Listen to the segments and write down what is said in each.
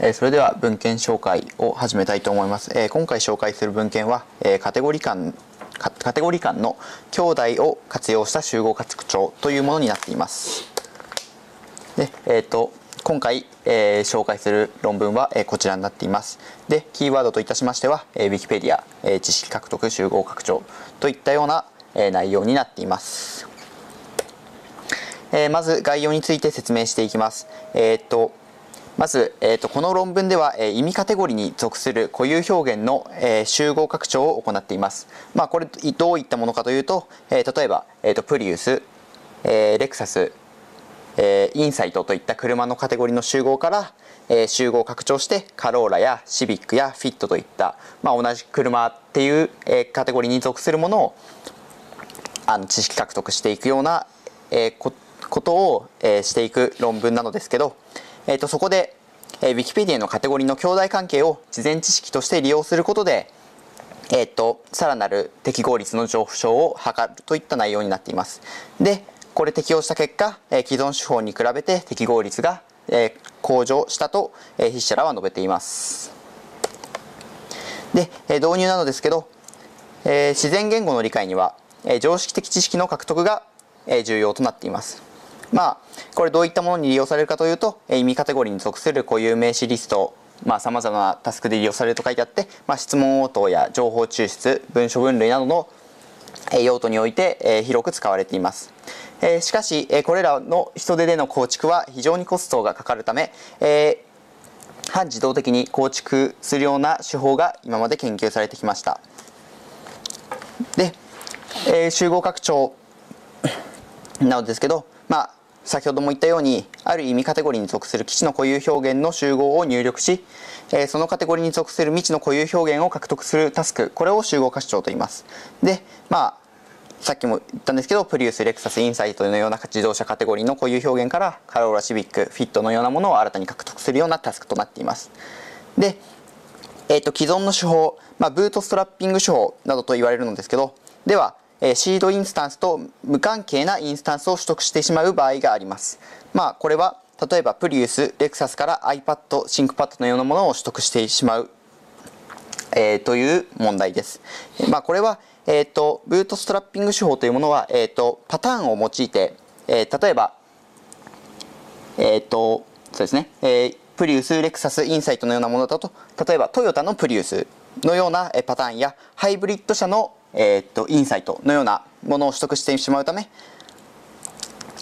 えーそれでは文献紹介を始めたいと思います。え今回紹介する文献は、えカテゴリ間カテゴリ間の兄弟を活用した集合拡張というものになっています。で、えー、と今回、えー紹介する論文は、えこちらになっています。で、キーワードといたしましては、え、Wikipedia、え知識獲得集合拡張といったような、え内容になっています。えまず概要について説明していきます。えーっとまず、えーっとこの論文では、えー意味カテゴリーに属する固有表現の、えー集合拡張を行っています。まあ、これどういったものかというと、えー例えば、えーっとプリウス、えーレクサス、えーインサイトといった車のカテゴリーの集合から、えー集合拡張してカローラやシビックやフィットといった、まあ、同じ車っていう、えーカテゴリーに属するものをあの知識獲得していくような、えーこことを、えーしていく論文なのですけど、えー、とそこで、えー、Wikipedia のカテゴリーの兄弟関係を事前知識として利用することで、えー、とさらなる適合率の上昇を図るといった内容になっています。でこれ適用した結果、えー既存手法に比べて適合率が、えー向上したと、えー筆者らは述べています。で、えー導入なのですけど、えー自然言語の理解には、えー常識的知識の獲得が、えー重要となっています。まあ、これどういったものに利用されるかというと、意味カテゴリーに属する固有名詞リストまあ、様々なタスクで利用されると書いてあって、まあ、質問応答や情報抽出、文書分類などの用途において、えー広く使われています。えーしかし、えーこれらの人手での構築は非常にコストがかかるため、え半自動的に構築するような手法が今まで研究されてきました。で、え集合拡張なのですけど、まあ、先ほども言ったようにある意味カテゴリーに属する基地の固有表現の集合を入力し、えーそのカテゴリーに属する未知の固有表現を獲得するタスクこれを集合拡張と言います。でまあさっきも言ったんですけどプリウスレクサスインサイトのような自動車カテゴリーの固有表現からカローラシビックフィットのようなものを新たに獲得するようなタスクとなっています。でえー、と既存の手法、まあ、 bootstrapping 手法などと言われるのですけどでは、 seed instance と無関係なインスタンスを取得してしまう場合がありますまあこれは例えばプリウスレクサスから iPad ThinkPad のようなものを取得してしまうえーという問題です。まあ、これは、えー、と bootstrapping 手法というものは、えー、とパターンを用いて、えー例えば、えー、とそうですね、えープリウスレクサスインサイトのようなものだと例えばトヨタのプリウスのようなパターンやハイブリッド車の、えー、とインサイトのようなものを取得してしまうため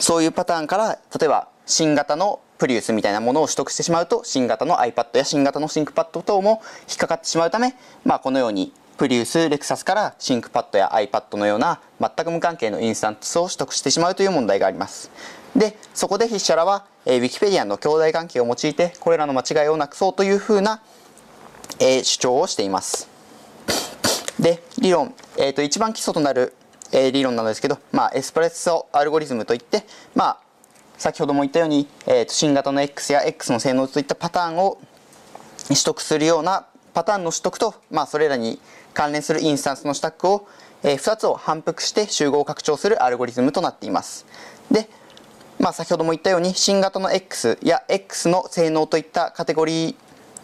そういうパターンから例えば新型のプリウスみたいなものを取得してしまうと新型の iPad や新型の ThinkPad 等も引っかかってしまうため、まあ、このようにプリウスレクサスから ThinkPad や iPad のような全く無関係のインスタンスを取得してしまうという問題があります。でそこで筆者らは、えー、Wikipedia の兄弟関係を用いてこれらの間違いをなくそうというふうな、えー主張をしています。で理論、えー、と一番基礎となる、えー理論なんですけど、まあ、エスプレッソアルゴリズムといって、まあ、先ほども言ったように、えーと新型の X や X の性能といったパターンを取得するようなパターンの取得と、まあ、それらに関連するインスタンスのスタックを、え2つを反復して集合拡張するアルゴリズムとなっています。で、まあ、先ほども言ったように新型の X や X の性能といったカテゴリー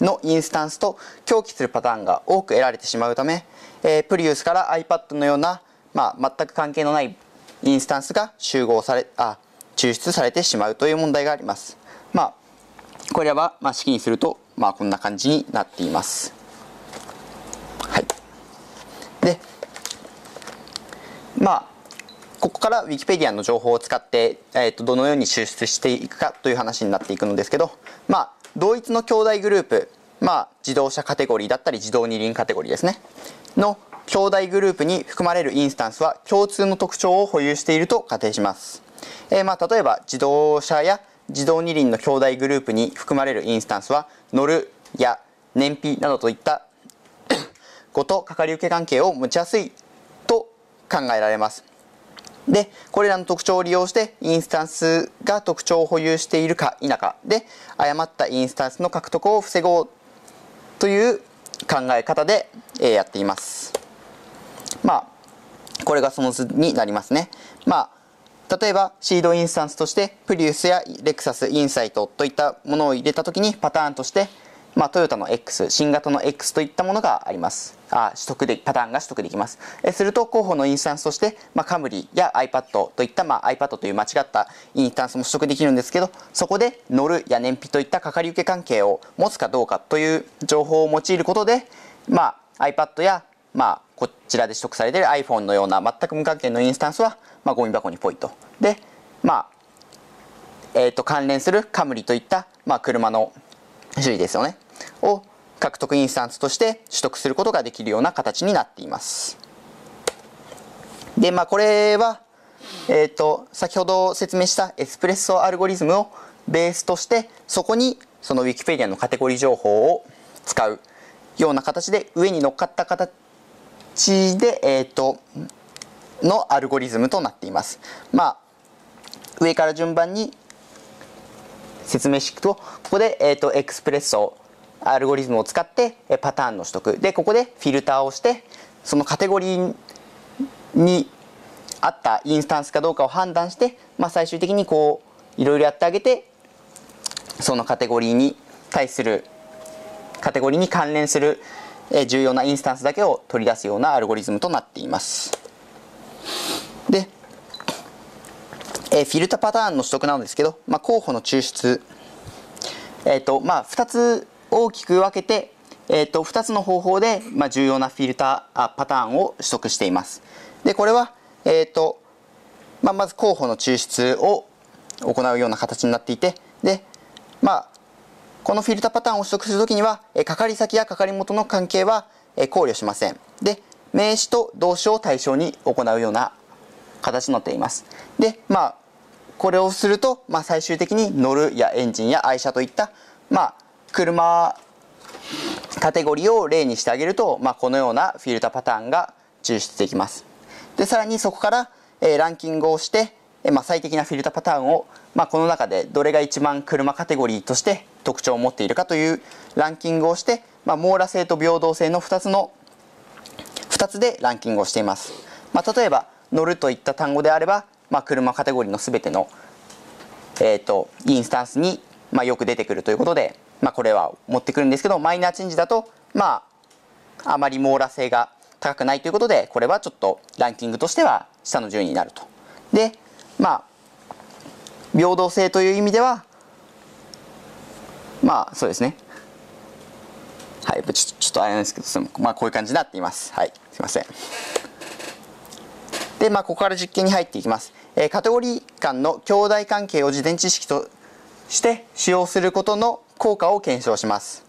のインスタンスと狂気するパターンが多く得られてしまうため、えープリウスから iPad のような、まあ、全く関係のないインスタンスが集合されあ抽出されてしまうという問題があります。まあこれは、まあ、式にすると、まあ、こんな感じになっています。はい。でまあここから Wikipedia の情報を使って、えー、とどのように抽出していくかという話になっていくのですけど、まあ、同一の兄弟グループ、まあ、自動車カテゴリーだったり自動二輪カテゴリーですね。の兄弟グループに含まれるインスタンスは共通の特徴を保有していると仮定します、えーまあ、例えば自動車や自動二輪の兄弟グループに含まれるインスタンスは乗るや燃費などといった 語とかかり受け関係を持ちやすいと考えられます。でこれらの特徴を利用してインスタンスが特徴を保有しているか否かで誤ったインスタンスの獲得を防ごうという考え方で、えやっています。まあこれがその図になりますね。まあ例えばシードインスタンスとしてプリウスやレクサスインサイトといったものを入れた時にパターンとしてまあ、トヨタの X、新型の X といったものがあります。あ取得で、パターンが取得できます。えすると、候補のインスタンスとして、まあ、カムリや iPad といった、まあ、iPad という間違ったインスタンスも取得できるんですけど、そこで乗るや燃費といったかかり受け関係を持つかどうかという情報を用いることで、まあ、iPad や、まあ、こちらで取得されている iPhone のような全く無関係のインスタンスは、まあ、ゴミ箱にポイと。で、まあ、えっ、ー、と、関連するカムリといった、まあ、車の種類ですよね。を獲得インスタンスとして取得することができるような形になっています。で、まあ、これは、えっ、ー、と、先ほど説明したエスプレッソアルゴリズムをベースとして、そこにその Wikipedia のカテゴリー情報を使うような形で、上に乗っかった形で、えっ、ー、と、のアルゴリズムとなっています。まあ、上から順番に説明していくと、ここで、え、と、エクスプレッソアルゴリズムを使ってパターンの取得でここでフィルターをしてそのカテゴリーに合ったインスタンスかどうかを判断して、まあ、最終的にこういろいろやってあげてそのカテゴリーに対するカテゴリーに関連する重要なインスタンスだけを取り出すようなアルゴリズムとなっています。えフィルターパターンの取得なんですけど、まあ、候補の抽出、えーとまあ、2つ大きく分けて、えーと、2つの方法で、まあ、重要なフィルターあパターンを取得しています。でこれは、えーとまあ、まず候補の抽出を行うような形になっていてで、まあ、このフィルターパターンを取得するときには、えかかり先やかかり元の関係は、え考慮しません。で名詞と動詞を対象に行うような形になっています。でまあこれをすると、まあ、最終的に乗るやエンジンや愛車といった、まあ、車カテゴリーを例にしてあげると、まあ、このようなフィルターパターンが抽出できますでさらにそこから、えー、ランキングをして、えー、まあ、最適なフィルターパターンを、まあ、この中でどれが一番車カテゴリーとして特徴を持っているかというランキングをして、まあ、網羅性と平等性の2つの2つでランキングをしています、まあ、例えば乗るといった単語であれば、まあ、車カテゴリーの全ての、えーとインスタンスに、まあ、よく出てくるということでまあ、これは持ってくるんですけどマイナーチェンジだとまああまり網羅性が高くないということでこれはちょっとランキングとしては下の順位になると。でまあ平等性という意味ではまあそうですね。はいちょちょっとあれなんですけどまあこういう感じになっています。はいすいません。でまあここから実験に入っていきます、えー、カテゴリー間の兄弟関係を事前知識として使用することの効果を検証します。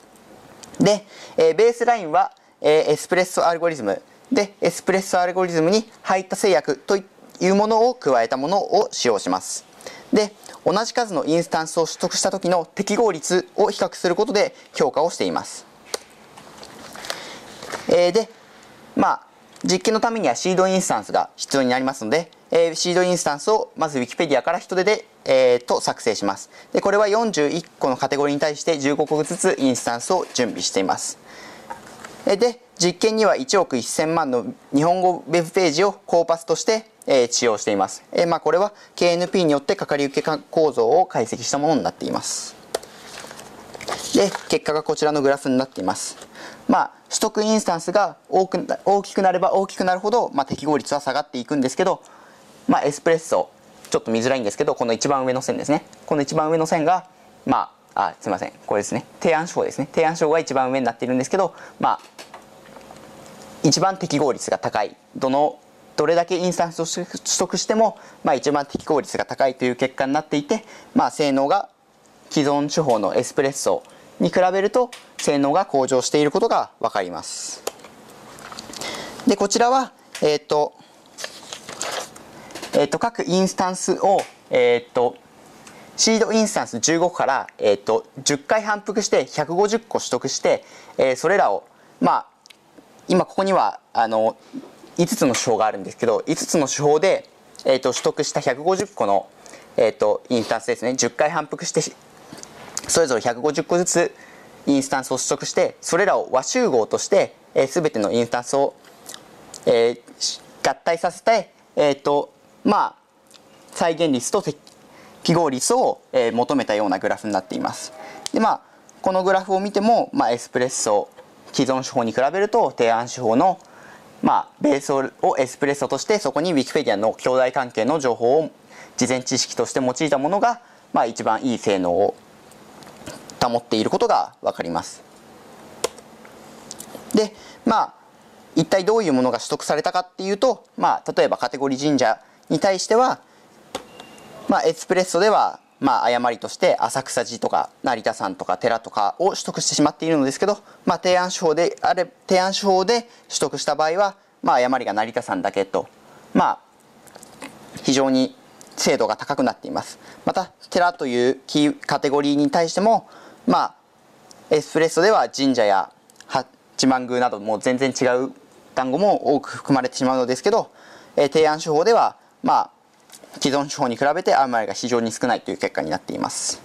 で、えー、ベースラインは、えー、 Espresso アルゴリズムで Espresso アルゴリズムに入った制約というものを加えたものを使用します。で同じ数のインスタンスを取得した時の適合率を比較することで評価をしています。えー、でまあ実験のためには seed instance が必要になりますので、えー、 seed instance をまず Wikipedia から人手で、えー、と作成します。で、これは41個のカテゴリーに対して15個ずつインスタンスを準備しています。で、実験には1億1000万の日本語ウェブページをコーパスとして、えー、使用しています。えー、まあ、これは KNP によってかかり受け構造を解析したものになっています。で、結果がこちらのグラフになっています。まあ、取得インスタンスが多く大きくなれば大きくなるほど、まあ、適合率は下がっていくんですけど、まあ、エスプレッソちょっと見づらいんですけどこの一番上の線ですね。この一番上の線がまああすいません。これですね。提案書ですね。提案書が一番上になっているんですけどまあ一番適合率が高い。どのどれだけインスタンスを取得しても、まあ、一番適合率が高いという結果になっていて、まあ、性能が既存手法のエスプレッソに比べると性能が向上していることが分かります。でこちらはえっ、ー、とえっ、ー、と、各インスタンスを、えっ、ー、と、シードインスタンス15個から、えっ、ー、と、10回反復して150個取得して、えそれらを、まあ、今ここには、あの、5つの手法があるんですけど、5つの手法で、えっ、と、取得した150個の、えっ、と、インスタンスですね、10回反復して、それぞれ150個ずつインスタンスを取得して、それらを和集合として、えー、全てのインスタンスを、えー、合体させて、えっ、と、まあ再現率と記号率を、えー、求めたようなグラフになっています。でまあこのグラフを見ても、まあ、エスプレッソ既存手法に比べると提案手法のまあ、ベースをエスプレッソとしてそこに Wikipedia の兄弟関係の情報を事前知識として用いたものが、まあ、一番いい性能を保っていることが分かります。でまあ一体どういうものが取得されたかっていうと、まあ、例えばカテゴリー神社に対しては、まあ、エスプレッソではまあ、誤りとして浅草寺とか成田山とか寺とかを取得してしまっているのですけど、まあ、提案手法であれ提案手法で取得した場合は、まあ、誤りが成田山だけと、まあ、非常に精度が高くなっていますまた寺というキーカテゴリーに対しても、まあ、エスプレッソでは神社や八幡宮なども全然違う単語も多く含まれてしまうのですけど、えー、提案手法ではまあ既存手法に比べて誤りが非常に少ないという結果になっています。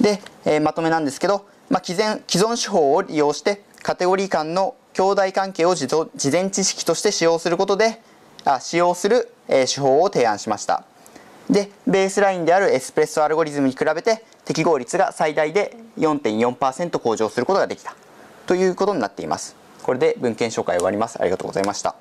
で、えー、まとめなんですけど、まあ、既前既存手法を利用してカテゴリー間の兄弟関係を事前知識として使用することであ使用する、えー、手法を提案しました。でベースラインであるエスプレッソアルゴリズムに比べて適合率が最大で4.4%向上することができた。ということになっています。これで文献紹介終わります。ありがとうございました。